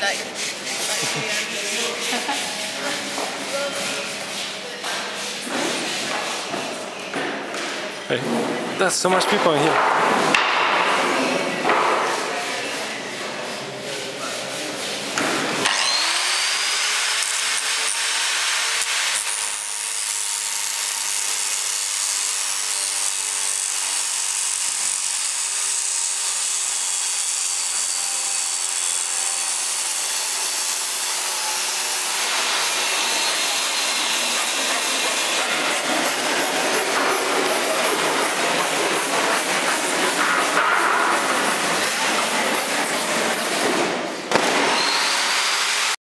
like hey, that's so much people in here.